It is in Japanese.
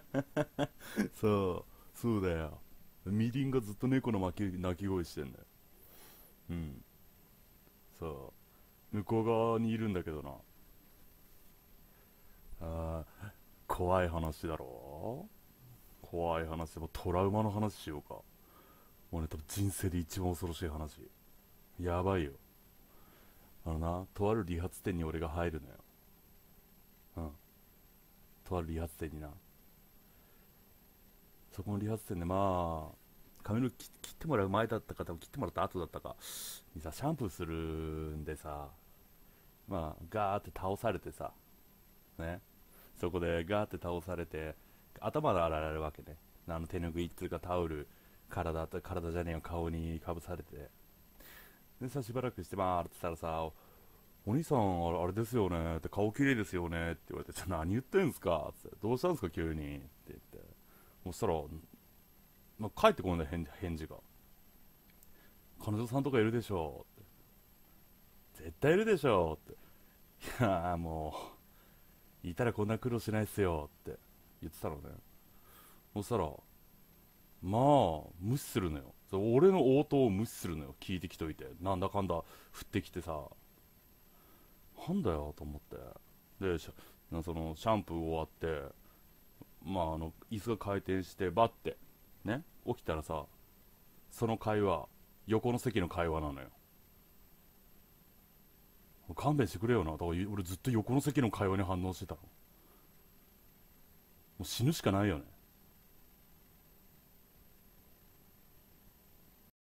そうそうだよ。みりんがずっと猫の鳴き鳴き声してんだよ。うん。そう。向こう側にいるんだけどな。あー怖い話だろ。怖い話。もトラウマの話しようか。もうね多分人生で一番恐ろしい話。やばいよ。あのなとある理髪店に俺が入るのよ。うん。とある理髪店にな。そこの理髪店でまあ髪の毛切ってもらう前だったか多分切ってもらった後だったかにさシャンプーするんでさまあガーって倒されてさね。そこでガーって倒されて頭で洗われるわけね。あの手拭いっつうかタオル体体じゃねえよ顔にかぶされて。でさしばらくしてまあってたらさお兄さんあれですよねって顔綺麗ですよねって言われて何言ってんすかって。どうしたんですか急に。ってそしたら、まあ、帰ってこない返返事が。彼女さんとかいるでしょって。絶対いるでしょうって。いやもういたらこんな苦労しないっすよって。言ってたのね。そしたらまあ無視するのよ。俺の応答を無視するのよ。聞いてきといて。なんだかんだ降ってきてさ。なんだよと思って。でシャなそのシャンプー終わって。まああの椅子が回転してバッてね起きたらさその会話横の席の会話なのよ。勘弁してくれよな。だから俺ずっと横の席の会話に反応してたの。もう死ぬしかないよね。